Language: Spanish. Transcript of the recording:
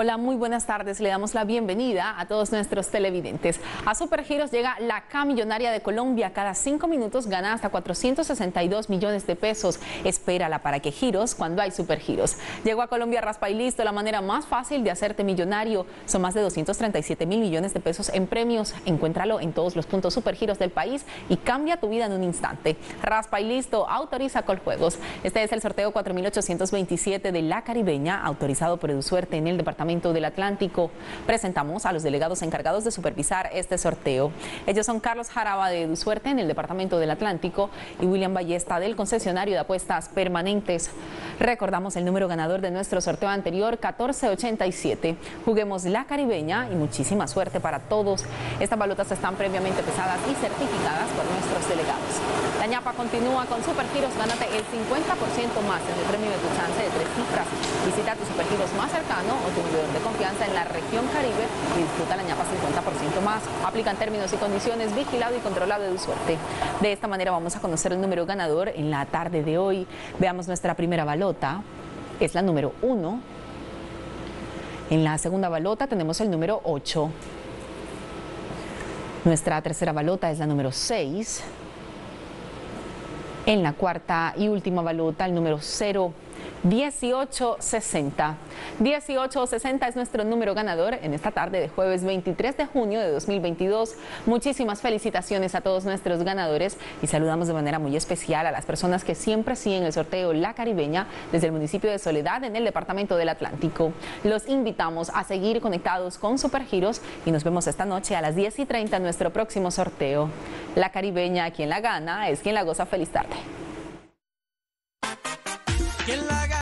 Hola, muy buenas tardes. Le damos la bienvenida a todos nuestros televidentes. A Supergiros llega la K Millonaria de Colombia. Cada cinco minutos gana hasta 462 millones de pesos. Espérala para que giros cuando hay Supergiros. Llegó a Colombia Raspa y Listo, la manera más fácil de hacerte millonario. Son más de 237 mil millones de pesos en premios. Encuéntralo en todos los puntos Supergiros del país y cambia tu vida en un instante. Raspa y Listo autoriza Coljuegos. Este es el sorteo 4827 de La Caribeña, autorizado por EduSuerte en el departamento del Atlántico. Presentamos a los delegados encargados de supervisar este sorteo. Ellos son Carlos Jaraba de Suerte en el Departamento del Atlántico y William Ballesta del concesionario de apuestas permanentes. Recordamos el número ganador de nuestro sorteo anterior, 1487. Juguemos la caribeña y muchísima suerte para todos. Estas balotas están previamente pesadas y certificadas por nuestros delegados. La ñapa continúa con Supergiros. Gánate el 50% más en el premio de tu chance de tres cifras. Visita tu Supergiros más cercano o tu de confianza en la región Caribe y disfruta la ñapa 50% más. Aplican términos y condiciones, vigilado y controlado de suerte. De esta manera vamos a conocer el número ganador en la tarde de hoy. Veamos nuestra primera balota. Es la número 1. En la segunda balota tenemos el número 8. Nuestra tercera balota es la número 6. En la cuarta y última balota, el número 0. 1860. 1860 es nuestro número ganador en esta tarde de jueves 23 de junio de 2022. Muchísimas felicitaciones a todos nuestros ganadores y saludamos de manera muy especial a las personas que siempre siguen el sorteo La Caribeña desde el municipio de Soledad en el departamento del Atlántico. Los invitamos a seguir conectados con Supergiros y nos vemos esta noche a las 10 y 30 en nuestro próximo sorteo. La Caribeña, quien la gana, es quien la goza. Feliz tarde. ¿Quién la